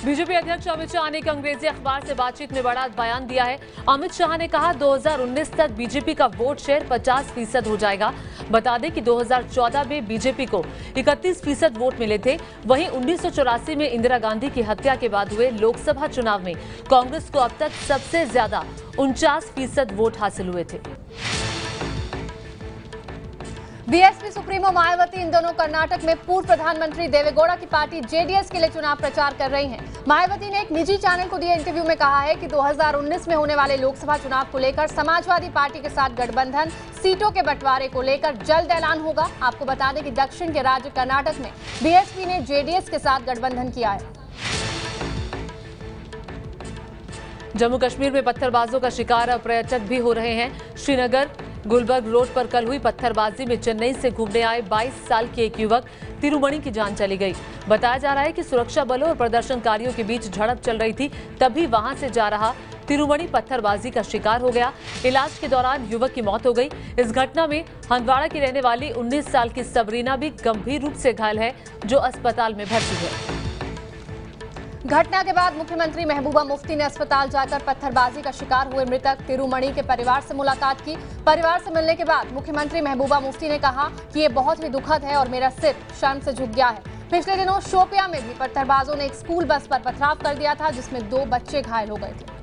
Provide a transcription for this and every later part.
BJP अध्यक्ष अमित शाह ने एक अंग्रेज़ी अखबार से बातचीत में बड़ा बयान दिया है। अमित शाह ने कहा 2019 तक बीजेपी का वोट शेयर 50 फ़ीसद हो जाएगा। बता दें कि 2014 में बीजेपी को 31 फ़ीसद वोट मिले थे। वहीं उन्नीस सौ चौरासी में इंदिरा गांधी की हत्या के बाद हुए लोकसभा चुनाव में कांग्रेस को अब तक सबसे ज़्यादा उनचास फ़ीसद वोट हासिल हुए थे। बीएसपी सुप्रीमो मायावती, इन दोनों कर्नाटक में पूर्व प्रधानमंत्री देवेगौड़ा की पार्टी जेडीएस के लिए चुनाव प्रचार कर रही हैं। मायावती ने एक निजी चैनल को दिए इंटरव्यू में कहा है कि 2019 में होने वाले लोकसभा चुनाव को लेकर समाजवादी पार्टी के साथ गठबंधन, सीटों के बंटवारे को लेकर जल्द ऐलान होगा। आपको बता दें कि दक्षिण के राज्य कर्नाटक में बीएसपी ने जेडीएस के साथ गठबंधन किया है। जम्मू कश्मीर में पत्थरबाजों का शिकार पर्यटक भी हो रहे हैं। श्रीनगर गुलबर्ग रोड पर कल हुई पत्थरबाजी में चेन्नई से घूमने आए 22 साल के एक युवक तिरुमणि की जान चली गई। बताया जा रहा है कि सुरक्षा बलों और प्रदर्शनकारियों के बीच झड़प चल रही थी, तभी वहाँ से जा रहा तिरुमणि पत्थरबाजी का शिकार हो गया। इलाज के दौरान युवक की मौत हो गई। इस घटना में हंदवाड़ा की रहने वाली 19 साल की सबरीना भी गंभीर रूप से घायल है, जो अस्पताल में भर्ती है। घटना के बाद मुख्यमंत्री महबूबा मुफ्ती ने अस्पताल जाकर पत्थरबाजी का शिकार हुए मृतक तिरुमणि के परिवार से मुलाकात की। परिवार से मिलने के बाद मुख्यमंत्री महबूबा मुफ्ती ने कहा कि ये बहुत ही दुखद है और मेरा सिर शर्म से झुक गया है। पिछले दिनों शोपिया में भी पत्थरबाजों ने एक स्कूल बस पर पथराव कर दिया था, जिसमें दो बच्चे घायल हो गए थे।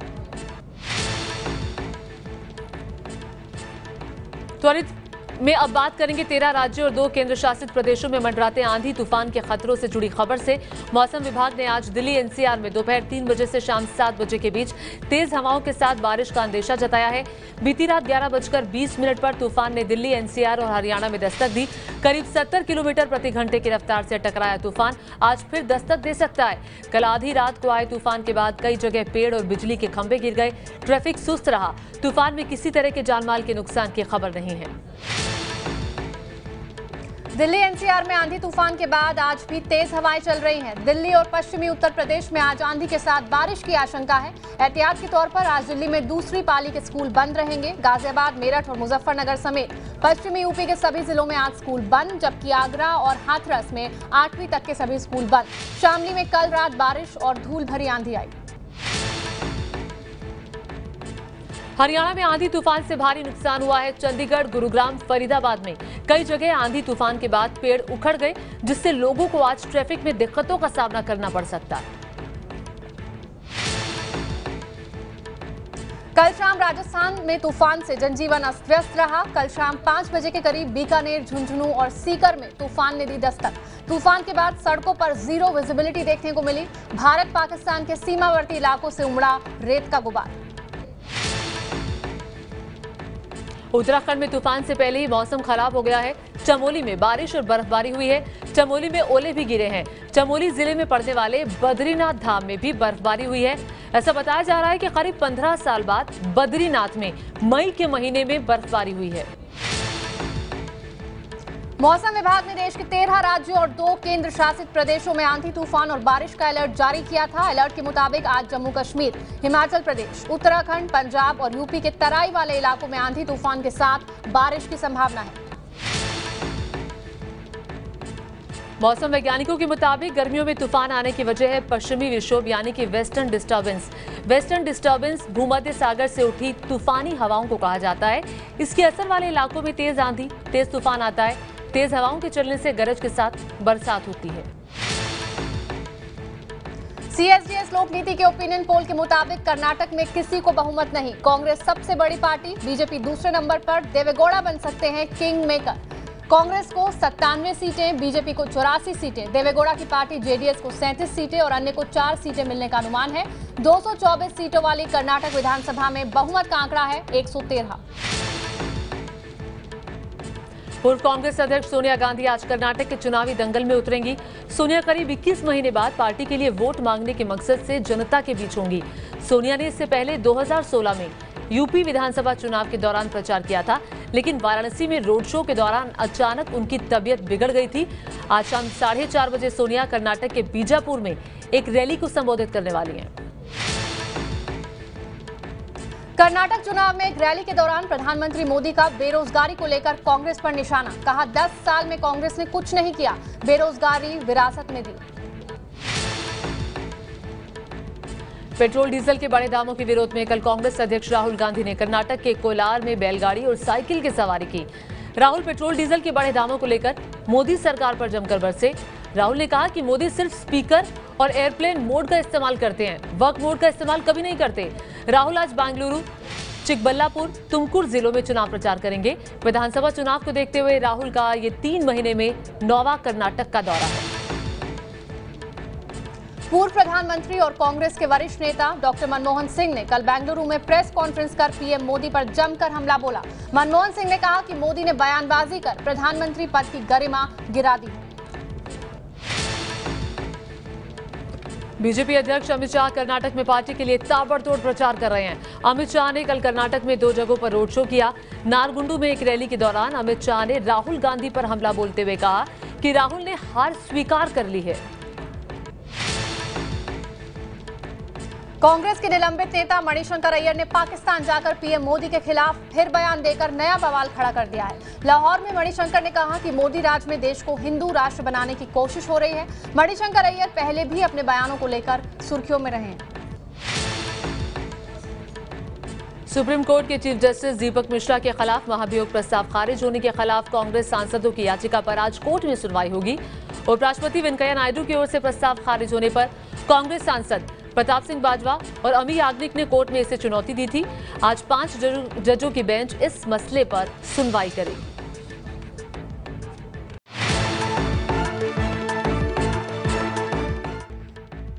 त्वरित में अब बात करेंगे तेरह राज्यों और दो केंद्र शासित प्रदेशों में मंडराते आंधी तूफ़ान के खतरों से जुड़ी खबर से। मौसम विभाग ने आज दिल्ली एनसीआर में दोपहर तीन बजे से शाम सात बजे के बीच तेज हवाओं के साथ बारिश का अंदेशा जताया है। बीती रात ग्यारह बजकर बीस मिनट पर तूफ़ान ने दिल्ली एनसीआर और हरियाणा में दस्तक दी। करीब सत्तर किलोमीटर प्रति घंटे की रफ्तार से टकराया तूफ़ान आज फिर दस्तक दे सकता है। कल आधी रात को आए तूफ़ान के बाद कई जगह पेड़ और बिजली के खंभे गिर गए। ट्रैफ़िक सुस्त रहा। तूफ़ान में किसी तरह के जानमाल के नुकसान की खबर नहीं है। दिल्ली एनसीआर में आंधी तूफ़ान के बाद आज भी तेज हवाएँ चल रही हैं। दिल्ली और पश्चिमी उत्तर प्रदेश में आज आंधी के साथ बारिश की आशंका है। एहतियात के तौर पर आज दिल्ली में दूसरी पाली के स्कूल बंद रहेंगे, गाजियाबाद, मेरठ और मुजफ्फरनगर समेत। पश्चिमी यूपी के सभी जिलों में आज स्कूल बंद, जबकि आगरा और हाथरस में आठवीं तक के सभी स्कूल बंद। शामली में कल रात बारिश और धूल भरी आंधी आई। हरियाणा में आंधी तूफ़ान से भारी नुकसान हुआ है। चंडीगढ़, गुरुग्राम, फरीदाबाद में कई जगह आंधी तूफ़ान के बाद पेड़ उखड़ गए, जिससे लोगों को आज ट्रैफ़िक में दिक्कतों का सामना करना पड़ सकता। है कल शाम राजस्थान में तूफ़ान से जनजीवन अस्त व्यस्त रहा। कल शाम पाँच बजे के करीब बीकानेर, झुंझुनू और सीकर में तूफ़ान ने दी दस्तक। तूफ़ान के बाद सड़कों पर ज़ीरो विजिबिलिटी देखने को मिली। भारत पाकिस्तान के सीमावर्ती इलाकों से उमड़ा रेत का गुबार। उत्तराखंड में तूफ़ान से पहले ही मौसम खराब हो गया है। चमोली में बारिश और बर्फबारी हुई है। चमोली में ओले भी गिरे हैं। चमोली ज़िले में पड़ने वाले बद्रीनाथ धाम में भी बर्फबारी हुई है। ऐसा बताया जा रहा है कि करीब 15 साल बाद बद्रीनाथ में मई के महीने में बर्फबारी हुई है। मौसम विभाग ने देश के तेरह राज्यों और दो केंद्र शासित प्रदेशों में आंधी, तूफ़ान और बारिश का अलर्ट जारी किया था। अलर्ट के मुताबिक आज जम्मू कश्मीर, हिमाचल प्रदेश, उत्तराखंड, पंजाब और यूपी के तराई वाले इलाकों में आंधी, तूफ़ान के साथ बारिश की संभावना है। मौसम वैज्ञानिकों के मुताबिक गर्मियों में तूफ़ान आने की वजह है पश्चिमी विक्षोभ, यानी कि वेस्टर्न डिस्टर्बेंस। वेस्टर्न डिस्टर्बेंस भूमध्य सागर से उठी तूफानी हवाओं को कहा जाता है। इसके असर वाले इलाकों में तेज आंधी, तेज तूफ़ान आता है। तेज हवाओं के चलने से गरज के साथ बरसात होती है। सीएसडीएस लोक नीति के ओपिनियन पोल के मुताबिक कर्नाटक में किसी को बहुमत नहीं। कांग्रेस सबसे बड़ी पार्टी बीजेपी दूसरे नंबर पर, देवेगौड़ा बन सकते हैं किंग मेकर। कांग्रेस को सत्तानवे सीटें बीजेपी को चौरासी सीटें, देवेगौड़ा की पार्टी जेडीएस को सैंतीस सीटें और अन्य को चार सीटें मिलने का अनुमान है। 224 सीटों वाली कर्नाटक विधानसभा में बहुमत का आंकड़ा है 113 पूर्व कांग्रेस अध्यक्ष सोनिया गांधी आज कर्नाटक के चुनावी दंगल में उतरेंगी। सोनिया करीब 21 महीने बाद पार्टी के लिए वोट मांगने के मकसद से जनता के बीच होंगी। सोनिया ने इससे पहले 2016 में यूपी विधानसभा चुनाव के दौरान प्रचार किया था, लेकिन वाराणसी में रोड शो के दौरान अचानक उनकी तबियत बिगड़ गई थी। आज शाम साढ़े चार बजे सोनिया कर्नाटक के बीजापुर में एक रैली को संबोधित करने वाली हैं। कर्नाटक चुनाव में एक रैली के दौरान प्रधानमंत्री मोदी का बेरोजगारी को लेकर कांग्रेस पर निशाना। कहा 10 साल में कांग्रेस ने कुछ नहीं किया, बेरोजगारी, विरासत में दी। पेट्रोल, डीजल के बड़े दामों के विरोध में कल कांग्रेस अध्यक्ष राहुल गांधी ने कर्नाटक के कोलार में बैलगाड़ी और साइकिल की सवारी की। राहुल, पेट्रोल, डीजल के बड़े दामों को लेकर मोदी सरकार पर जमकर बरसे राहुल ने कहा कि मोदी सिर्फ़ स्पीकर और एयरप्लेन मोड का इस्तेमाल करते हैं। वर्क मोड का इस्तेमाल कभी नहीं करते। राहुल आज बेंगलुरु, चिकबल्लापुर, तुमकुर जिलों में चुनाव प्रचार करेंगे। विधानसभा चुनाव को देखते हुए राहुल का ये तीन महीने में नौवा कर्नाटक का दौरा है। पूर्व प्रधानमंत्री और कांग्रेस के वरिष्ठ नेता डॉक्टर मनमोहन सिंह ने कल बेंगलुरु में प्रेस कॉन्फ्रेंस कर पीएम मोदी पर जमकर हमला बोला। मनमोहन सिंह ने कहा कि मोदी ने बयानबाजी कर प्रधानमंत्री पद की गरिमा गिरा दी बीजेपी अध्यक्ष अमित शाह कर्नाटक में पार्टी के लिए ताबड़तोड़ प्रचार कर रहे हैं। अमित शाह ने कल कर्नाटक में दो जगहों पर रोड शो किया। नारगुंडू में एक रैली के दौरान अमित शाह ने राहुल गांधी पर हमला बोलते हुए कहा कि राहुल ने हार स्वीकार कर ली है। कांग्रेस के निलंबित नेता मणिशंकर अय्यर ने पाकिस्तान जाकर पीएम मोदी के खिलाफ फिर बयान देकर नया बवाल खड़ा कर दिया है। लाहौर में मणिशंकर ने कहा कि मोदी राज में देश को हिंदू राष्ट्र बनाने की कोशिश हो रही है। मणिशंकर अय्यर पहले भी अपने बयानों को लेकर सुर्खियों में रहे सुप्रीम कोर्ट के चीफ जस्टिस दीपक मिश्रा के खिलाफ महाभियोग प्रस्ताव खारिज होने के खिलाफ कांग्रेस सांसदों की याचिका पर आज कोर्ट में सुनवाई होगी। उपराष्ट्रपति वेंकैया नायडू की ओर से प्रस्ताव खारिज होने पर कांग्रेस सांसद प्रताप सिंह बाजवा और अमी याग्निक ने कोर्ट में इसे चुनौती दी थी। आज पाँच जजों की बेंच इस मसले पर सुनवाई करेगी।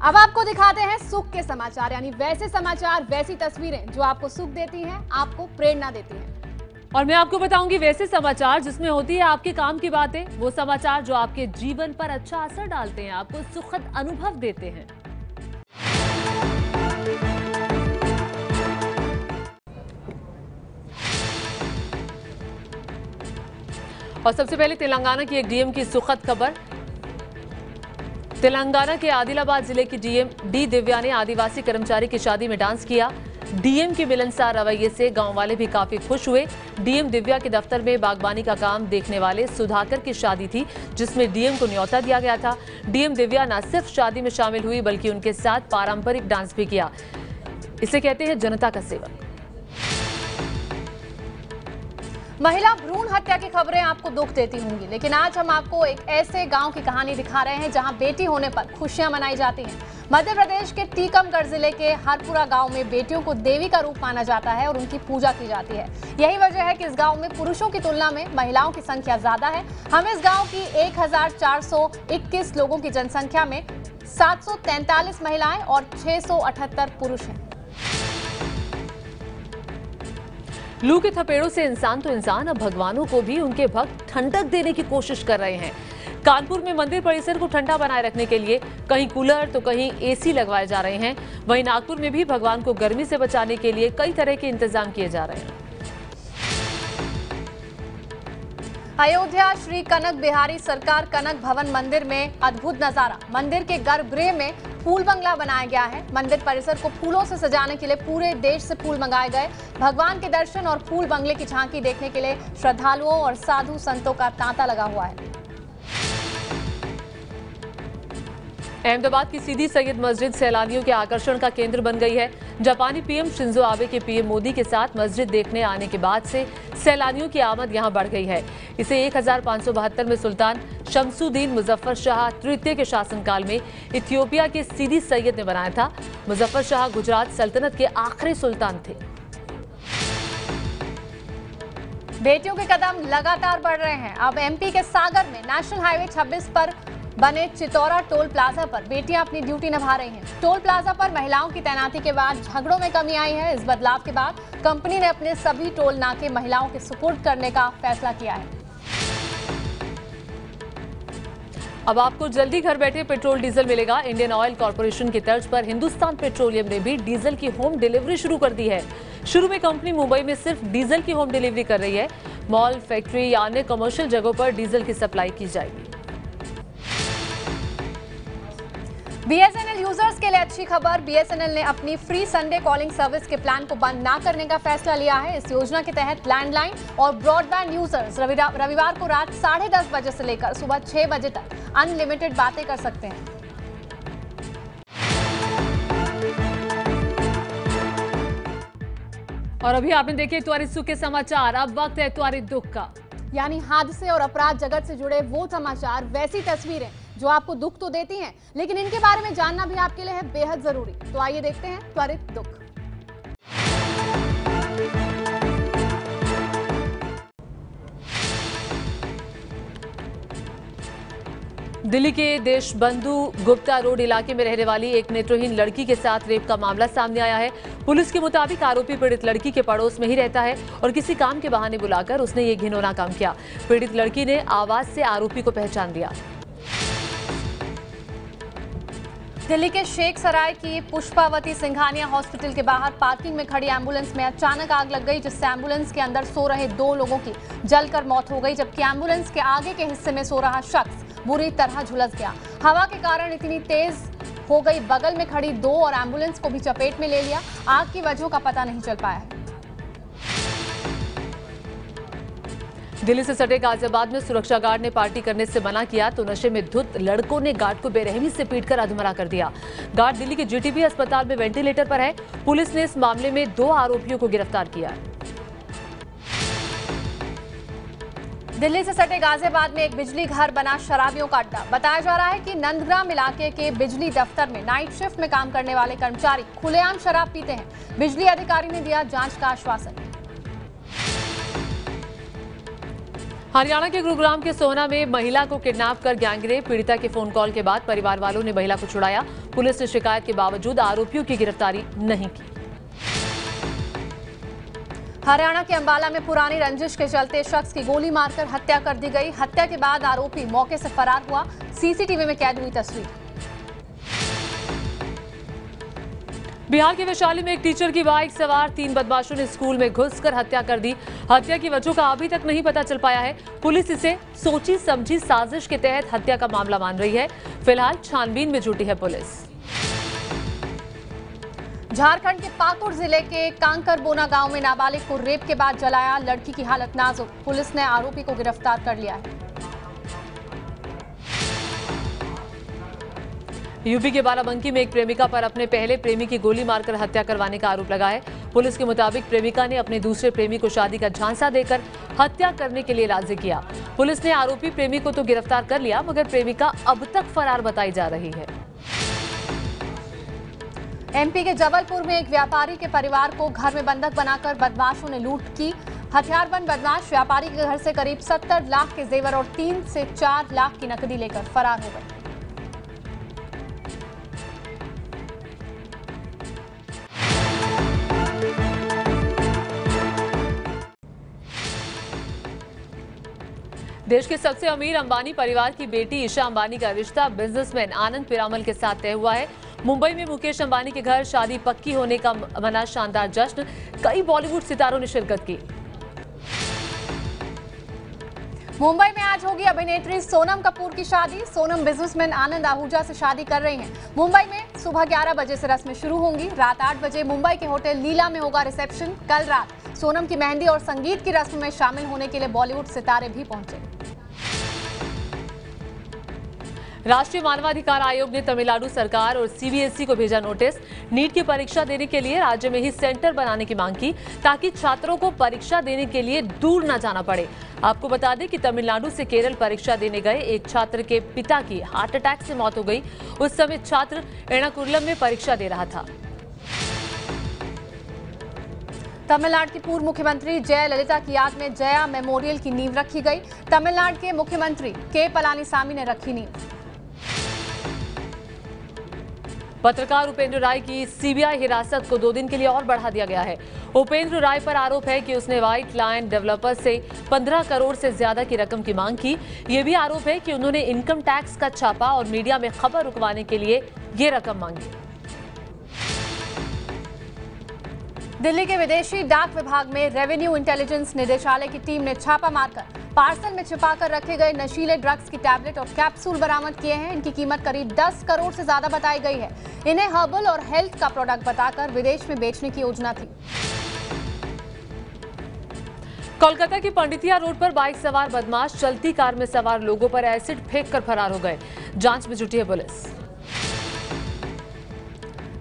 अब आपको दिखाते हैं सुख के समाचार यानी वैसे समाचार वैसी तस्वीरें जो आपको सुख देती हैं आपको प्रेरणा देती हैं। और मैं आपको बताऊँगी वैसे समाचार जिसमें होती है आपके काम की बातें। वो समाचार जो आपके जीवन पर अच्छा असर डालते हैं आपको सुखद अनुभव देते हैं। और सबसे पहले तेलंगाना की एक डीएम की सुखद खबर। तेलंगाना के आदिलाबाद ज़िले की डीएम डी दिव्या ने आदिवासी कर्मचारी की शादी में डांस किया। डीएम के मिलनसार रवैये से गाँव वाले भी काफ़ी खुश हुए। डीएम दिव्या के दफ्तर में बागबानी का काम देखने वाले सुधाकर की शादी थी, जिसमें डीएम को न्यौता दिया गया था। डीएम दिव्या न सिर्फ़ शादी में शामिल हुई, बल्कि उनके साथ पारंपरिक डांस भी किया। इसे कहते हैं जनता का सेवक। महिला भ्रूण हत्या की खबरें आपको दुख देती होंगी, लेकिन आज हम आपको एक ऐसे गाँव की कहानी दिखा रहे हैं जहाँ बेटी होने पर खुशियाँ मनाई जाती हैं। मध्य प्रदेश के टीकमगढ़ ज़िले के हरपुरा गाँव में बेटियों को देवी का रूप माना जाता है और उनकी पूजा की जाती है। यही वजह है कि इस गाँव में पुरुषों की तुलना में महिलाओं की संख्या ज़्यादा है। हम इस गाँव की 1421 लोगों की जनसंख्या में 743 महिलाएँ और 678 पुरुष हैं। लू के थपेड़ों से इंसान तो इंसान, अब भगवानों को भी उनके भक्त ठंडक देने की कोशिश कर रहे हैं। कानपुर में मंदिर परिसर को ठंडा बनाए रखने के लिए कहीं कूलर तो कहीं एसी लगवाए जा रहे हैं। वहीं नागपुर में भी भगवान को गर्मी से बचाने के लिए कई तरह के इंतज़ाम किए जा रहे हैं। अयोध्या, श्री कनक बिहारी सरकार कनक भवन मंदिर में अद्भुत नज़ारा। मंदिर के गर्भगृह में फूल बंगला बनाया गया है। मंदिर परिसर को फूलों से सजाने के लिए पूरे देश से फूल मंगाए गए। भगवान के दर्शन और फूल बंगले की झांकी देखने के लिए श्रद्धालुओं और साधु संतों का तांता लगा हुआ है। अहमदाबाद की सीधी सैयद मस्जिद सैलानियों के आकर्षण का केंद्र बन गई है। जापानी पीएम शिंजो आबे के पीएम मोदी के साथ मस्जिद देखने आने के बाद से सैलानियों की आमद यहाँ बढ़ गई है। इसे एक में सुल्तान शमसुद्दीन मुजफ्फर शाह तृतीय के शासनकाल में इथियोपिया के सीधी सैयद ने बनाया था। मुजफ्फर शाह गुजरात सल्तनत के आखिरी सुल्तान थे। बेटियों के कदम लगातार बढ़ रहे हैं। अब एमपी के सागर में नेशनल हाईवे 26 पर बने चितौरा टोल प्लाजा पर। बेटियाँ अपनी ड्यूटी निभा रही हैं। टोल प्लाजा पर महिलाओं की तैनाती के बाद झगड़ों में कमी आई है। इस बदलाव के बाद कंपनी ने अपने सभी टोल नाके महिलाओं के सुपुर्द करने का फैसला किया है। अब आपको जल्दी घर बैठे पेट्रोल, डीजल मिलेगा। इंडियन ऑयल कॉरपोरेशन की तर्ज पर हिंदुस्तान पेट्रोलियम ने भी डीजल की होम डिलीवरी शुरू कर दी है। शुरू में कंपनी मुंबई में सिर्फ़ डीजल की होम डिलीवरी कर रही है। मॉल, फैक्ट्री या अन्य कमर्शियल जगहों पर डीजल की सप्लाई की जाएगी। बीएसएनएल यूज़र्स के लिए अच्छी खबर बीएसएनएल ने अपनी फ्री संडे कॉलिंग सर्विस के प्लान को बंद ना करने का फैसला लिया है। इस योजना के तहत लैंडलाइन और ब्रॉडबैंड यूज़र्स रविवार को रात साढ़े दस बजे से लेकर सुबह छह बजे तक अनलिमिटेड बातें कर सकते हैं। और अभी आपने देखे त्वरित सुख के समाचार। अब वक्त है त्वरित दुख का। यानी हादसे और अपराध जगत से जुड़े वो समाचार वैसी तस्वीरें जो आपको दुख तो देती हैं, लेकिन इनके बारे में जानना भी आपके लिए है बेहद ज़रूरी। तो आइए देखते हैं त्वरित दुख। दिल्ली के देशबंधु गुप्ता रोड इलाके में रहने वाली एक नेत्रहीन लड़की के साथ रेप का मामला सामने आया है। पुलिस के मुताबिक आरोपी पीड़ित लड़की के पड़ोस में ही रहता है और किसी काम के बहाने बुलाकर उसने ये घिनौना काम किया। पीड़ित लड़की ने आवाज़ से आरोपी को पहचान लिया। दिल्ली के शेख सराय की पुष्पावती सिंघानिया हॉस्पिटल के बाहर पार्किंग में खड़ी एंबुलेंस में अचानक आग लग गई, जिससे एंबुलेंस के अंदर सो रहे दो लोगों की जलकर मौत हो गई, जबकि एंबुलेंस के आगे के हिस्से में सो रहा शख्स बुरी तरह झुलस गया। हवा के कारण इतनी तेज हो गई, बगल में खड़ी दो और एंबुलेंस को भी चपेट में ले लिया। आग की वजह का पता नहीं चल पाया है। दिल्ली से सटे गाजियाबाद में सुरक्षा गार्ड ने पार्टी करने से मना किया तो नशे में धुत लड़कों ने गार्ड को बेरहमी से पीटकर अधमरा कर दिया। गार्ड दिल्ली के जीटीबी अस्पताल में वेंटिलेटर पर है। पुलिस ने इस मामले में दो आरोपियों को गिरफ़्तार किया दिल्ली से सटे गाजियाबाद में एक बिजली घर बना शराबियों का अड्डा। बताया जा रहा है कि नंदग्राम इलाके के बिजली दफ्तर में नाइट शिफ्ट में काम करने वाले कर्मचारी खुलेआम शराब पीते हैं। बिजली अधिकारी ने दिया जाँच का आश्वासन। हरियाणा के गुरुग्राम के सोहना में महिला को किडनैप कर गैंगरेप पीड़िता के फ़ोन कॉल के बाद परिवार वालों ने महिला को छुड़ाया। पुलिस ने शिकायत के बावजूद आरोपियों की गिरफ्तारी नहीं की। हरियाणा के अंबाला में पुरानी रंजिश के चलते शख्स की गोली मारकर हत्या कर दी गई। हत्या के बाद आरोपी मौके से फरार हुआ। सीसीटीवी में कैद हुई तस्वीर। बिहार के वैशाली में एक टीचर की बाइक सवार तीन बदमाशों ने स्कूल में घुसकर हत्या कर दी। हत्या की वजह का अभी तक नहीं पता चल पाया है। पुलिस इसे सोची समझी साजिश के तहत हत्या का मामला मान रही है। फ़िलहाल छानबीन में जुटी है पुलिस। झारखंड के पाकुड़ ज़िले के कांकर बोना गाँव में नाबालिग को रेप के बाद जलाया। लड़की की हालत नाजुक। पुलिस ने आरोपी को गिरफ़्तार कर लिया है। यूपी के बाराबंकी में एक प्रेमिका पर अपने पहले प्रेमी की गोली मारकर हत्या करवाने का आरोप लगा है। पुलिस के मुताबिक प्रेमिका ने अपने दूसरे प्रेमी को शादी का झांसा देकर हत्या करने के लिए राज़ी किया। पुलिस ने आरोपी प्रेमी को तो गिरफ़्तार कर लिया, मगर प्रेमिका अब तक फरार बताई जा रही है। एमपी के जबलपुर में एक व्यापारी के परिवार को घर में बंधक बनाकर बदमाशों ने लूट की। हथियारबंद बदमाश व्यापारी के घर से करीब 70 लाख के जेवर और तीन से चार लाख की नकदी लेकर फरार हो गए। देश के सबसे अमीर अंबानी परिवार की बेटी ईशा अंबानी का रिश्ता बिजनेसमैन आनंद पिरामल के साथ तय हुआ है। मुंबई में मुकेश अंबानी के घर शादी पक्की होने का मना शानदार जश्न, कई बॉलीवुड सितारों ने शिरकत की। मुंबई में आज होगी अभिनेत्री सोनम कपूर की शादी। सोनम बिजनेसमैन आनंद आहूजा से शादी कर रही हैं। मुंबई में सुबह 11 बजे से रस्में शुरू होंगी। रात 8 बजे मुंबई के होटल लीला में होगा रिसेप्शन। कल रात सोनम की मेहंदी और संगीत की रस्म में शामिल होने के लिए बॉलीवुड सितारे भी पहुँचे। राष्ट्रीय मानवाधिकार आयोग ने तमिलनाडु सरकार और सीबीएसई को भेजा नोटिस। नीट की परीक्षा देने के लिए राज्य में ही सेंटर बनाने की मांग की, ताकि छात्रों को परीक्षा देने के लिए दूर न जाना पड़े। आपको बता दें कि तमिलनाडु से केरल परीक्षा देने गए एक छात्र के पिता की हार्ट अटैक से मौत हो गई। उस समय छात्र एर्णाकुलम में परीक्षा दे रहा था। तमिलनाडु की पूर्व मुख्यमंत्री जयललिता की याद में जया मेमोरियल की नींव रखी गई। तमिलनाडु के मुख्यमंत्री के पलानीसामी ने रखी नींव। पत्रकार उपेंद्र राय की सीबीआई हिरासत को दो दिन के लिए और बढ़ा दिया गया है। उपेंद्र राय पर आरोप है कि उसने व्हाइट लाइन डेवलपर से 15 करोड़ से ज़्यादा की रकम की मांग की। यह भी आरोप है कि उन्होंने इनकम टैक्स का छापा और मीडिया में खबर रुकवाने के लिए ये रकम मांगी। दिल्ली के विदेशी डाक विभाग में रेवेन्यू इंटेलिजेंस निदेशालय की टीम ने छापा मारकर पार्सल में छिपाकर रखे गए नशीले ड्रग्स की टैबलेट और कैप्सूल बरामद किए हैं। इनकी कीमत करीब 10 करोड़ से ज़्यादा बताई गई है। इन्हें हर्बल और हेल्थ का प्रोडक्ट बताकर विदेश में बेचने की योजना थी। कोलकाता की पंडितिया रोड पर बाइक सवार बदमाश, चलती कार में सवार लोगों पर एसिड फेंक कर फरार हो गए। जाँच में जुटी है पुलिस।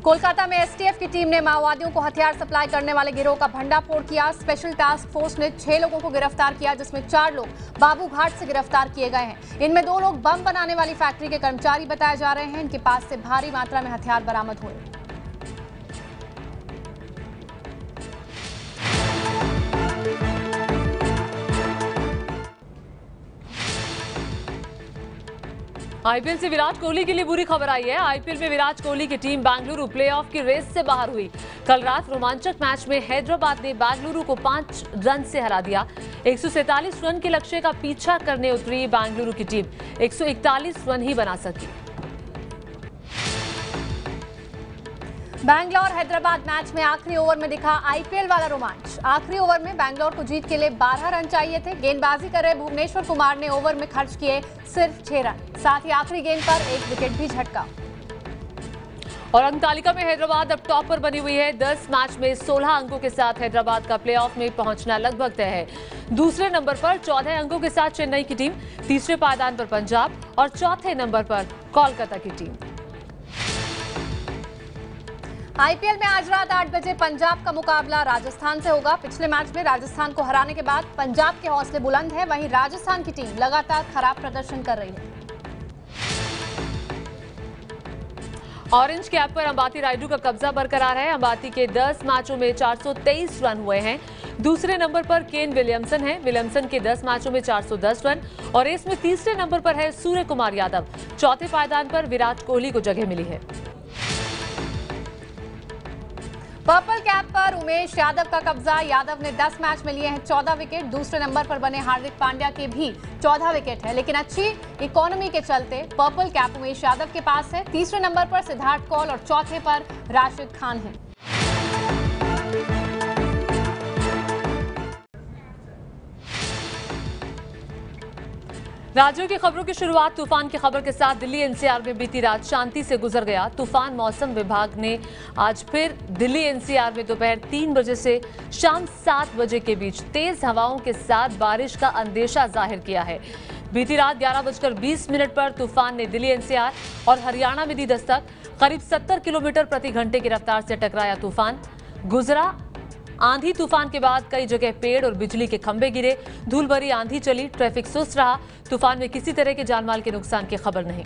कोलकाता में एसटीएफ की टीम ने माओवादियों को हथियार सप्लाई करने वाले गिरोह का भंडाफोड़ किया। स्पेशल टास्क फोर्स ने छह लोगों को गिरफ़्तार किया, जिसमें चार लोग बाबू घाट से गिरफ़्तार किए गए हैं। इनमें दो लोग बम बनाने वाली फैक्ट्री के कर्मचारी बताए जा रहे हैं। इनके पास से भारी मात्रा में हथियार बरामद हुए। आईपीएल से विराट कोहली के लिए बुरी खबर आई है। आईपीएल में विराट कोहली की टीम बेंगलुरु प्लेऑफ की रेस से बाहर हुई। कल रात रोमांचक मैच में हैदराबाद ने बेंगलुरु को पाँच रन से हरा दिया। एक रन के लक्ष्य का पीछा करने उतरी बेंगलुरु की टीम। 141 रन ही बना सकी। बैंगलोर हैदराबाद मैच में आखिरी ओवर में दिखा आईपीएल वाला रोमांच। आखिरी ओवर में बैंगलोर को जीत के लिए 12 रन चाहिए थे। गेंदबाजी कर रहे भुवनेश्वर कुमार ने ओवर में खर्च किए सिर्फ़ छह रन। साथ ही आखिरी गेंद पर एक विकेट भी झटका। और अंक तालिका में हैदराबाद अब टॉप पर बनी हुई है। 10 मैच में 16 अंकों के साथ हैदराबाद का प्लेऑफ में पहुँचना लगभग तय है। दूसरे नंबर पर 14 अंकों के साथ चेन्नई की टीम, तीसरे पायदान पर पंजाब और चौथे नंबर पर कोलकाता की टीम। आईपीएल में आज रात आठ बजे पंजाब का मुकाबला राजस्थान से होगा। पिछले मैच में राजस्थान को हराने के बाद पंजाब के हौसले बुलंद है। वहीं राजस्थान की टीम लगातार खराब प्रदर्शन कर रही है। ऑरेंज कैप पर अंबाती रायडू का कब्जा बरकरार है। अंबाती के 10 मैचों में 423 रन हुए हैं। दूसरे नंबर पर केन विलियमसन है। विलियमसन के 10 मैचों में 410 रन और इसमें तीसरे नंबर पर है सूर्य कुमार यादव। चौथे पायदान पर विराट कोहली को जगह मिली है। पर्पल कैप पर उमेश यादव का कब्जा। यादव ने 10 मैच में लिए हैं 14 विकेट। दूसरे नंबर पर बने हार्दिक पांड्या के भी 14 विकेट है। लेकिन अच्छी इकोनॉमी के चलते पर्पल कैप उमेश यादव के पास है। तीसरे नंबर पर सिद्धार्थ कौल और चौथे पर राशिद खान है। राज्यों की खबरों की शुरुआत तूफ़ान की खबर के साथ दिल्ली एनसीआर में बीती रात शांति से गुजर गया। तूफ़ान मौसम विभाग ने आज फिर दिल्ली एनसीआर में दोपहर तीन बजे से शाम सात बजे के बीच तेज हवाओं के साथ बारिश का अंदेशा ज़ाहिर किया है। बीती रात ग्यारह बजकर बीस मिनट पर तूफ़ान ने दिल्ली एनसीआर और हरियाणा में दी दस्तक। करीब सत्तर किलोमीटर प्रति घंटे की रफ्तार से टकराया तूफ़ान। गुजरा आंधी तूफ़ान के बाद कई जगह पेड़ और बिजली के खंभे गिरे। धूल भरी आंधी चली, ट्रैफ़िक सुस्त रहा। तूफ़ान में किसी तरह के जानमाल के नुकसान की खबर नहीं।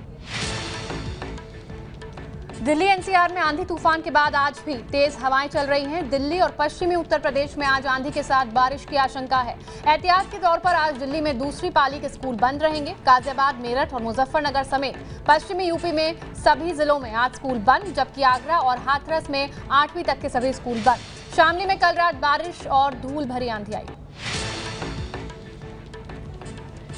दिल्ली एनसीआर में आंधी तूफ़ान के बाद आज भी तेज हवाएँ चल रही हैं। दिल्ली और पश्चिमी उत्तर प्रदेश में आज आंधी के साथ बारिश की आशंका है। एहतियात के तौर पर आज दिल्ली में दूसरी पाली के स्कूल बंद रहेंगे। गाजियाबाद, मेरठ और मुजफ्फरनगर समेत पश्चिमी यूपी में सभी जिलों में आज स्कूल बंद, जबकि आगरा और हाथरस में आठवीं तक के सभी स्कूल बंद। शामली में कल रात बारिश और धूल भरी आंधी आई।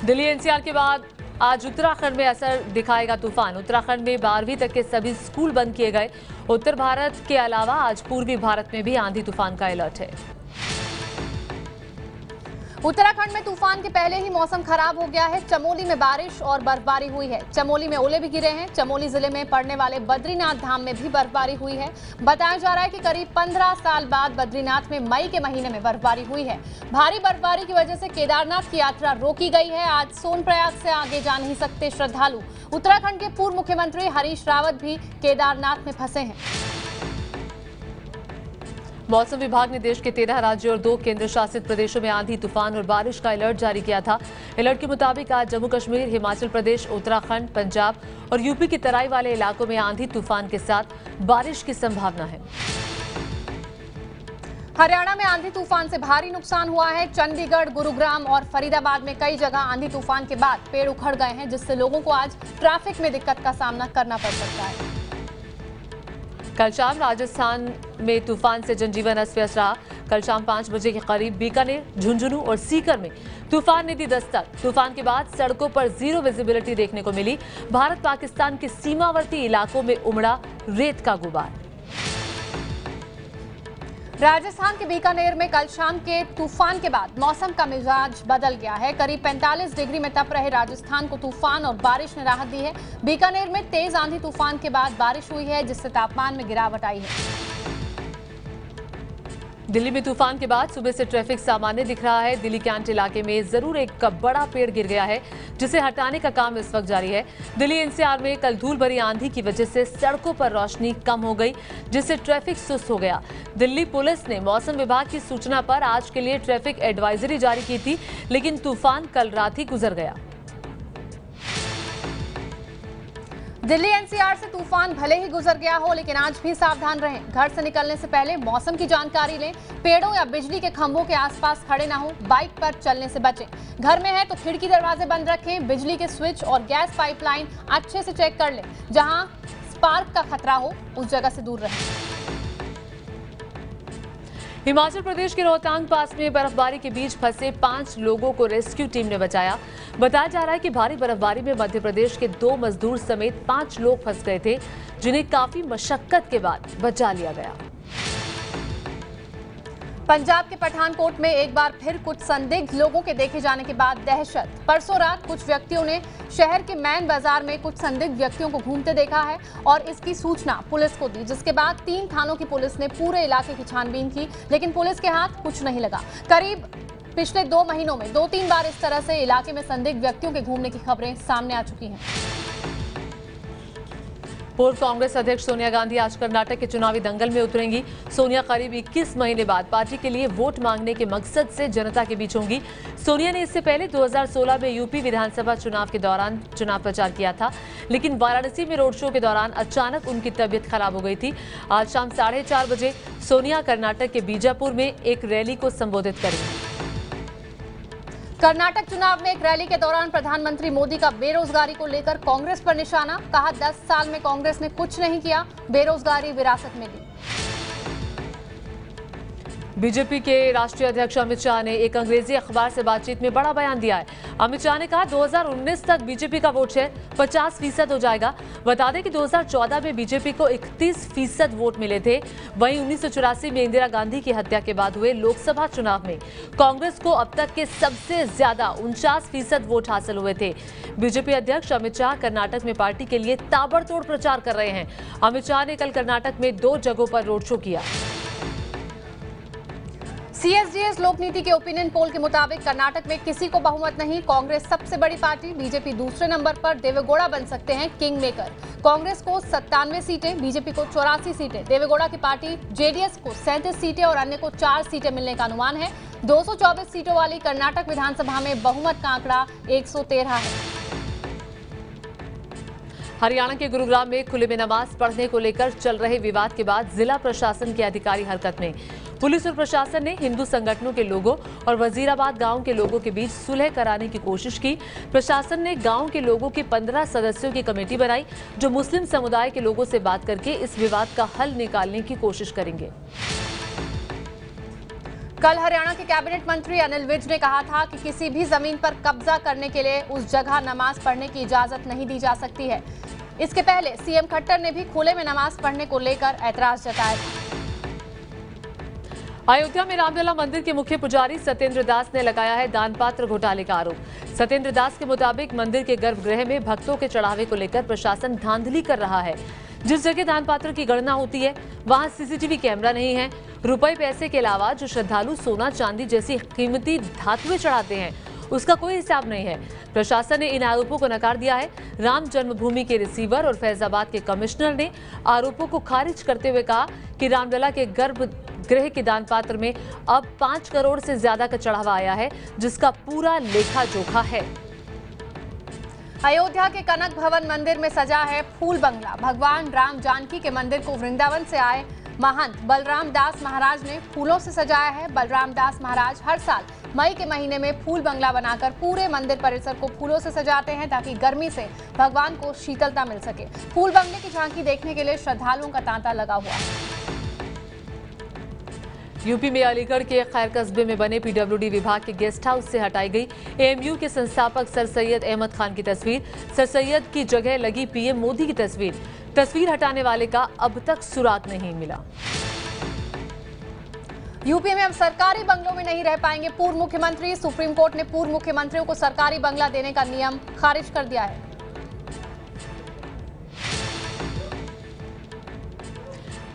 दिल्ली एनसीआर के बाद आज उत्तराखंड में असर दिखाएगा तूफ़ान। उत्तराखंड में बारहवीं तक के सभी स्कूल बंद किए गए। उत्तर भारत के अलावा आज पूर्वी भारत में भी आंधी तूफ़ान का अलर्ट है। उत्तराखंड में तूफ़ान के पहले ही मौसम खराब हो गया है। चमोली में बारिश और बर्फबारी हुई है। चमोली में ओले भी गिरे हैं। चमोली ज़िले में पड़ने वाले बद्रीनाथ धाम में भी बर्फबारी हुई है। बताया जा रहा है कि करीब 15 साल बाद बद्रीनाथ में मई के महीने में बर्फबारी हुई है। भारी बर्फबारी की वजह से केदारनाथ की यात्रा रोकी गई है। आज सोनप्रयाग से आगे जा नहीं सकते श्रद्धालु। उत्तराखंड के पूर्व मुख्यमंत्री हरीश रावत भी केदारनाथ में फंसे हैं। मौसम विभाग ने देश के तेरह राज्यों और दो केंद्र शासित प्रदेशों में आंधी, तूफ़ान और बारिश का अलर्ट जारी किया था। अलर्ट के मुताबिक आज जम्मू कश्मीर, हिमाचल प्रदेश, उत्तराखंड, पंजाब और यूपी की तराई वाले इलाकों में आंधी, तूफ़ान के साथ बारिश की संभावना है। हरियाणा में आंधी, तूफ़ान से भारी नुकसान हुआ है। चंडीगढ़, गुरुग्राम और फरीदाबाद में कई जगह आंधी, तूफ़ान के बाद पेड़ उखड़ गए हैं, जिससे लोगों को आज ट्रैफ़िक में दिक्कत का सामना करना पड़ सकता है। कल शाम राजस्थान में तूफ़ान से जनजीवन अस्त व्यस्त रहा। कल शाम पाँच बजे के करीब बीकानेर, झुंझुनू और सीकर में तूफ़ान ने दी दस्तक। तूफ़ान के बाद सड़कों पर ज़ीरो विजिबिलिटी देखने को मिली। भारत पाकिस्तान के सीमावर्ती इलाकों में उमड़ा रेत का गुबार। राजस्थान के बीकानेर में कल शाम के तूफ़ान के बाद मौसम का मिजाज बदल गया है। करीब 45 डिग्री में तप रहे राजस्थान को तूफ़ान और बारिश ने राहत दी है। बीकानेर में तेज आंधी तूफ़ान के बाद बारिश हुई है, जिससे तापमान में गिरावट आई है। दिल्ली में तूफ़ान के बाद सुबह से ट्रैफ़िक सामान्य दिख रहा है। दिल्ली कैंट इलाके में ज़रूर एक बड़ा पेड़ गिर गया है, जिसे हटाने का काम इस वक्त जारी है। दिल्ली एनसीआर में कल धूल भरी आंधी की वजह से सड़कों पर रोशनी कम हो गई, जिससे ट्रैफ़िक सुस्त हो गया। दिल्ली पुलिस ने मौसम विभाग की सूचना पर आज के लिए ट्रैफ़िक एडवाइजरी जारी की थी, लेकिन तूफ़ान कल रात ही गुजर गया। दिल्ली एनसीआर से तूफ़ान भले ही गुजर गया हो, लेकिन आज भी सावधान रहें। घर से निकलने से पहले मौसम की जानकारी लें। पेड़ों या बिजली के खंभों के आसपास खड़े ना हो, बाइक पर चलने से बचें। घर में है तो खिड़की दरवाजे बंद रखें, बिजली के स्विच और गैस पाइपलाइन अच्छे से चेक कर लें, जहाँ स्पार्क का खतरा हो, उस जगह से दूर रहें। हिमाचल प्रदेश के रोहतांग पास में बर्फबारी के बीच फंसे पाँच लोगों को रेस्क्यू टीम ने बचाया। बताया जा रहा है कि भारी बर्फबारी में मध्य प्रदेश के दो मजदूर समेत पाँच लोग फंस गए थे, जिन्हें काफ़ी मशक्कत के बाद बचा लिया गया। पंजाब के पठानकोट में एक बार फिर कुछ संदिग्ध लोगों के देखे जाने के बाद दहशत। परसों रात कुछ व्यक्तियों ने शहर के मैन बाज़ार में कुछ संदिग्ध व्यक्तियों को घूमते देखा है और इसकी सूचना पुलिस को दी, जिसके बाद तीन थानों की पुलिस ने पूरे इलाके की छानबीन की, लेकिन पुलिस के हाथ कुछ नहीं लगा। करीब पिछले दो महीनों में दो तीन बार इस तरह से इलाके में संदिग्ध व्यक्तियों के घूमने की खबरें सामने आ चुकी हैं। पूर्व कांग्रेस अध्यक्ष सोनिया गांधी आज कर्नाटक के चुनावी दंगल में उतरेंगी। सोनिया करीब 21 महीने बाद पार्टी के लिए वोट मांगने के मकसद से जनता के बीच होंगी। सोनिया ने इससे पहले 2016 में यूपी विधानसभा चुनाव के दौरान चुनाव प्रचार किया था, लेकिन वाराणसी में रोड शो के दौरान अचानक उनकी तबियत खराब हो गई थी। आज शाम साढ़े बजे सोनिया कर्नाटक के बीजापुर में एक रैली को संबोधित करेंगी। कर्नाटक चुनाव में एक रैली के दौरान प्रधानमंत्री मोदी का बेरोजगारी को लेकर कांग्रेस पर निशाना, कहा 10 साल में कांग्रेस ने कुछ नहीं किया, बेरोजगारी विरासत में दी बीजेपी के राष्ट्रीय अध्यक्ष अमित शाह ने एक अंग्रेज़ी अखबार से बातचीत में बड़ा बयान दिया है। अमित शाह ने कहा 2019 तक बीजेपी का वोट शेयर 50 फ़ीसद हो जाएगा। बता दें कि 2014 में बीजेपी को 31 फ़ीसद वोट मिले थे। वहीं उन्नीस सौ चौरासी में इंदिरा गांधी की हत्या के बाद हुए लोकसभा चुनाव में कांग्रेस को अब तक के सबसे ज़्यादा उनचास फ़ीसद वोट हासिल हुए थे। बीजेपी अध्यक्ष अमित शाह कर्नाटक में पार्टी के लिए ताबड़तोड़ प्रचार कर रहे हैं। अमित शाह ने कल कर्नाटक में दो जगहों पर रोड शो किया। सीएसडीएस लोकनीति के ओपिनियन पोल के मुताबिक कर्नाटक में किसी को बहुमत नहीं। कांग्रेस सबसे बड़ी पार्टी बीजेपी दूसरे नंबर पर देवेगौड़ा बन सकते हैं किंग मेकर कांग्रेस को सत्तानवे सीटें बीजेपी को चौरासी सीटें, देवेगौड़ा की पार्टी जेडीएस को सैंतीस सीटें और अन्य को चार सीटें मिलने का अनुमान है। 224 सीटों वाली कर्नाटक विधानसभा में बहुमत का आंकड़ा 113 है। हरियाणा के गुरुग्राम में खुले में नमाज़ पढ़ने को लेकर चल रहे विवाद के बाद जिला प्रशासन के अधिकारी हरकत में। पुलिस और प्रशासन ने हिंदू संगठनों के लोगों और वजीराबाद गाँव के लोगों के बीच सुलह कराने की कोशिश की। प्रशासन ने गाँव के लोगों की पंद्रह सदस्यों की कमेटी बनाई, जो मुस्लिम समुदाय के लोगों से बात करके इस विवाद का हल निकालने की कोशिश करेंगे। कल हरियाणा के कैबिनेट मंत्री अनिल विज ने कहा था कि किसी भी ज़मीन पर कब्जा करने के लिए उस जगह नमाज़ पढ़ने की इजाज़त नहीं दी जा सकती है। इसके पहले सीएम खट्टर ने भी खुले में नमाज़ पढ़ने को लेकर ऐतराज जताया। अयोध्या में रामलला मंदिर के मुख्य पुजारी सत्येंद्र दास ने लगाया है दान पात्र घोटाले का आरोप। सत्येंद्र दास के मुताबिक मंदिर के गर्भगृह में भक्तों के चढ़ावे को लेकर प्रशासन धांधली कर रहा है। जिस जगह दान पात्र की गणना होती है, वहाँ सीसीटीवी कैमरा नहीं है। रुपए पैसे के अलावा जो श्रद्धालु सोना चांदी जैसी कीमती धातुएँ चढ़ाते हैं, उसका कोई हिसाब नहीं है। प्रशासन ने इन आरोपों को नकार दिया है। राम जन्मभूमि के रिसीवर और फैजाबाद के कमिश्नर ने आरोपों को खारिज करते हुए कहा कि रामलला के गर्भ गृह के दान पात्र में अब पाँच करोड़ से ज़्यादा का चढ़ावा आया है, जिसका पूरा लेखा जोखा है। अयोध्या के कनक भवन मंदिर में सजा है फूल बंगला। भगवान राम जानकी के मंदिर को वृंदावन से आए महंत। बलराम दास महाराज ने फूलों से सजाया है। बलराम दास महाराज हर साल मई के महीने में फूल बंगला बनाकर पूरे मंदिर परिसर को फूलों से सजाते हैं, ताकि गर्मी से भगवान को शीतलता मिल सके। फूल बंगले की झांकी देखने के लिए श्रद्धालुओं का तांता लगा हुआ है। यूपी में अलीगढ़ के खैर कस्बे में बने पीडब्ल्यूडी विभाग के गेस्ट हाउस से हटाई गई एएमयू के संस्थापक सर सैयद अहमद खान की तस्वीर। सर सैयद की जगह लगी पीएम मोदी की तस्वीर। तस्वीर हटाने वाले का अब तक सुराग नहीं मिला। यूपी में अब सरकारी बंगलों में नहीं रह पाएँगे पूर्व मुख्यमंत्री। सुप्रीम कोर्ट ने पूर्व मुख्यमंत्रियों को सरकारी बंगला देने का नियम खारिज कर दिया है।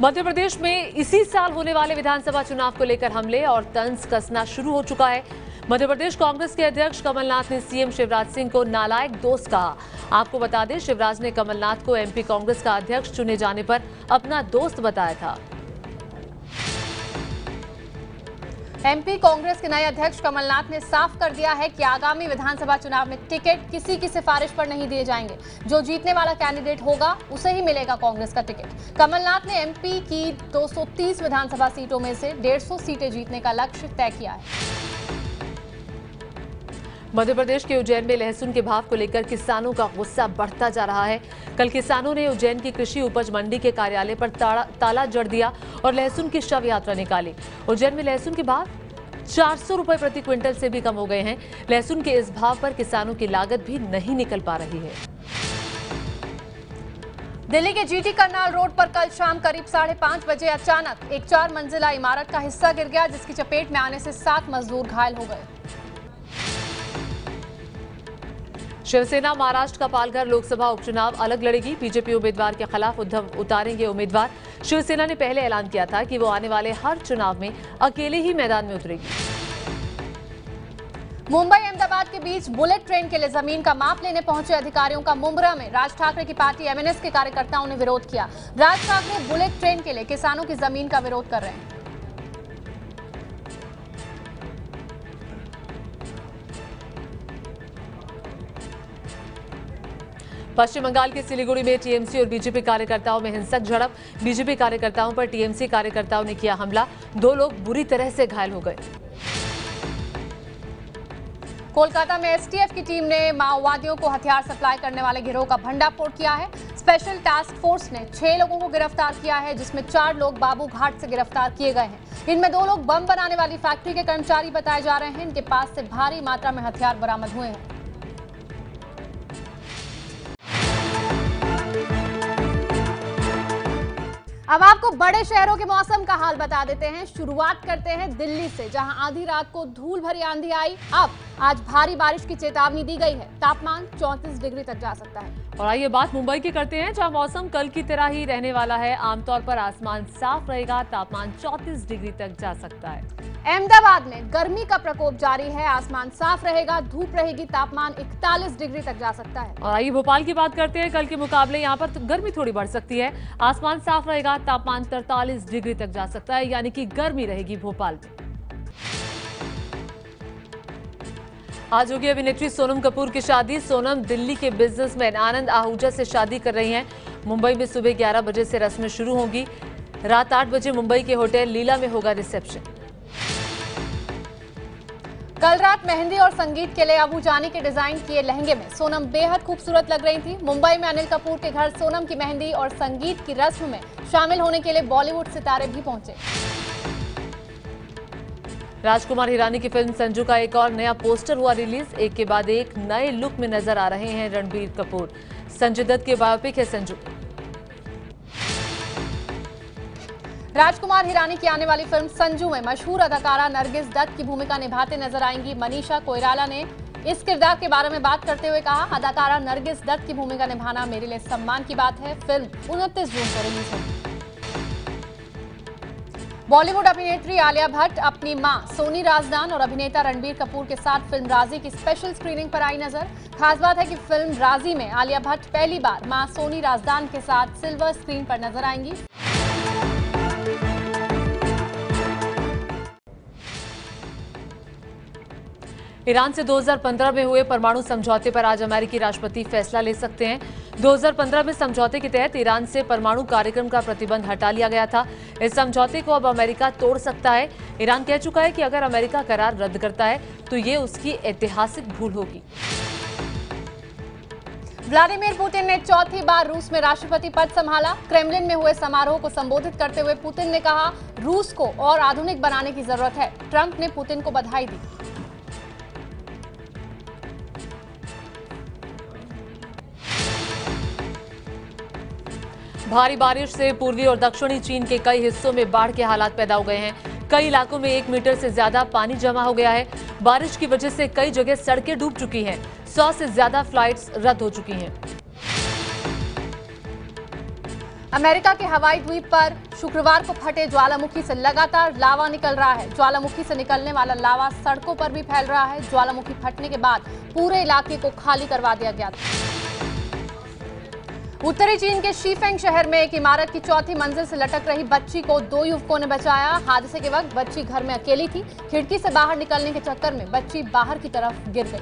मध्य प्रदेश में इसी साल होने वाले विधानसभा चुनाव को लेकर हमले और तंज कसना शुरू हो चुका है। मध्य प्रदेश कांग्रेस के अध्यक्ष कमलनाथ ने सीएम शिवराज सिंह को नालायक दोस्त कहा। आपको बता दें, शिवराज ने कमलनाथ को एमपी कांग्रेस का अध्यक्ष चुने जाने पर अपना दोस्त बताया था। एमपी कांग्रेस के नए अध्यक्ष कमलनाथ ने साफ़ कर दिया है कि आगामी विधानसभा चुनाव में टिकट किसी की सिफारिश पर नहीं दिए जाएँगे। जो जीतने वाला कैंडिडेट होगा, उसे ही मिलेगा कांग्रेस का टिकट। कमलनाथ ने एमपी की 230 विधानसभा सीटों में से 150 सीटें जीतने का लक्ष्य तय किया है। मध्य प्रदेश के उज्जैन में लहसुन के भाव को लेकर किसानों का गुस्सा बढ़ता जा रहा है। कल किसानों ने उज्जैन की कृषि उपज मंडी के कार्यालय पर ताला, जड़ दिया और लहसुन की शव यात्रा निकाली। उज्जैन में लहसुन के भाव चार सौ रुपए प्रति क्विंटल से भी कम हो गए हैं। लहसुन के इस भाव पर किसानों की लागत भी नहीं निकल पा रही है। दिल्ली के जीटी करनाल रोड पर कल शाम करीब साढ़े पाँच बजे अचानक एक चार मंजिला इमारत का हिस्सा गिर गया जिसकी चपेट में आने से सात मजदूर घायल हो गए। शिवसेना महाराष्ट्र का पालघर लोकसभा उपचुनाव अलग लड़ेगी। बीजेपी उम्मीदवार के खिलाफ उद्धव उतारेंगे उम्मीदवार। शिवसेना ने पहले ऐलान किया था कि वो आने वाले हर चुनाव में अकेले ही मैदान में उतरेगी। मुंबई अहमदाबाद के बीच बुलेट ट्रेन के लिए ज़मीन का माप लेने पहुँचे अधिकारियों का मुंबरा में। राज ठाकरे की पार्टी एमएनएस के कार्यकर्ताओं ने विरोध किया। राज ठाकरे बुलेट ट्रेन के लिए किसानों की ज़मीन का विरोध कर रहे हैं। पश्चिम बंगाल के सिलीगुड़ी में टीएमसी और बीजेपी कार्यकर्ताओं में हिंसक झड़प। बीजेपी कार्यकर्ताओं पर टीएमसी कार्यकर्ताओं ने किया हमला। दो लोग बुरी तरह से घायल हो गए। कोलकाता में एसटीएफ की टीम ने माओवादियों को हथियार सप्लाई करने वाले गिरोह का भंडाफोड़ किया है। स्पेशल टास्क फोर्स ने छह लोगों को गिरफ़्तार किया है, जिसमें चार लोग बाबू घाट से गिरफ़्तार किए गए हैं। इनमें दो लोग बम बनाने वाली फैक्ट्री के कर्मचारी बताए जा रहे हैं। इनके पास से भारी मात्रा में हथियार बरामद हुए हैं। अब आपको बड़े शहरों के मौसम का हाल बता देते हैं। शुरुआत करते हैं दिल्ली से जहाँ आधी रात को धूल भरी आंधी आई। अब आज भारी बारिश की चेतावनी दी गई है। तापमान 34 डिग्री तक जा सकता है। और आइए बात मुंबई की करते हैं जहाँ मौसम कल की तरह ही रहने वाला है। आमतौर पर आसमान साफ़ रहेगा तापमान 34 डिग्री तक जा सकता है। अहमदाबाद में गर्मी का प्रकोप जारी है। आसमान साफ़ रहेगा धूप रहेगी तापमान 41 डिग्री तक जा सकता है। और आइए भोपाल की बात करते हैं। कल के मुकाबले यहाँ पर तो गर्मी थोड़ी बढ़ सकती है। आसमान साफ़ रहेगा तापमान 43 डिग्री तक जा सकता है, यानी कि गर्मी रहेगी भोपाल में। आज होगी अभिनेत्री सोनम कपूर की शादी। सोनम दिल्ली के बिजनेसमैन आनंद आहूजा से शादी कर रही हैं। मुंबई में सुबह 11 बजे से रस्में शुरू होंगी। रात 8 बजे मुंबई के होटल लीला में होगा रिसेप्शन। कल रात मेहंदी और संगीत के लिए अबू जानी के डिज़ाइन किए लहंगे में सोनम बेहद खूबसूरत लग रही थी। मुंबई में अनिल कपूर के घर सोनम की मेहंदी और संगीत की रस्म में शामिल होने के लिए बॉलीवुड सितारे भी पहुँचे। राजकुमार हिरानी की फ़िल्म संजू का एक और नया पोस्टर हुआ रिलीज़। एक के बाद एक नए लुक में नज़र आ रहे हैं रणबीर कपूर। संजय दत्त के बायोपिक है संजू। राजकुमार हिरानी की आने वाली फ़िल्म संजू में मशहूर अदाकारा नरगिस दत्त की भूमिका निभाते नज़र आएँगी मनीषा कोयराला ने। इस किरदार के बारे में बात करते हुए कहा, अदाकारा नरगिस दत्त की भूमिका निभाना मेरे लिए सम्मान की बात है। फ़िल्म उनतीस जून को रिलीज़ होगी। बॉलीवुड अभिनेत्री आलिया भट्ट, अपनी माँ सोनी राजदान और अभिनेता रणबीर कपूर के साथ फ़िल्म राज़ी की स्पेशल स्क्रीनिंग पर आई नज़र। खास बात है कि फ़िल्म राज़ी में आलिया भट्ट पहली बार माँ सोनी राजदान के साथ सिल्वर स्क्रीन पर नज़र आएँगी। ईरान से 2015 में हुए परमाणु समझौते पर आज अमेरिकी राष्ट्रपति फैसला ले सकते हैं। 2015 में समझौते के तहत ईरान से परमाणु कार्यक्रम का प्रतिबंध हटा लिया गया था। इस समझौते को अब अमेरिका तोड़ सकता है। ईरान कह चुका है कि अगर अमेरिका करार रद्द करता है तो ये उसकी ऐतिहासिक भूल होगी। व्लादिमीर पुतिन ने चौथी बार रूस में राष्ट्रपति पद संभाला। क्रेमलिन में हुए समारोह को संबोधित करते हुए पुतिन ने कहा, रूस को और आधुनिक बनाने की ज़रूरत है। ट्रंप ने पुतिन को बधाई दी। भारी बारिश से पूर्वी और दक्षिणी चीन के कई हिस्सों में बाढ़ के हालात पैदा हो गए हैं। कई इलाकों में एक मीटर से ज़्यादा पानी जमा हो गया है। बारिश की वजह से कई जगह सड़कें डूब चुकी हैं। सौ से ज़्यादा फ्लाइट्स रद्द हो चुकी हैं। अमेरिका के हवाई द्वीप पर शुक्रवार को फटे ज्वालामुखी से लगातार लावा निकल रहा है। ज्वालामुखी से निकलने वाला लावा सड़कों पर भी फैल रहा है। ज्वालामुखी फटने के बाद पूरे इलाके को खाली करवा दिया गया था। उत्तरी चीन के शीफेंग शहर में एक इमारत की चौथी मंजिल से लटक रही बच्ची को दो युवकों ने बचाया। हादसे के वक्त बच्ची घर में अकेली थी। खिड़की से बाहर निकलने के चक्कर में बच्ची बाहर की तरफ़ गिर गई।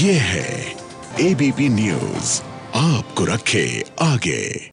ये है एबीपी न्यूज़ आपको रखे आगे।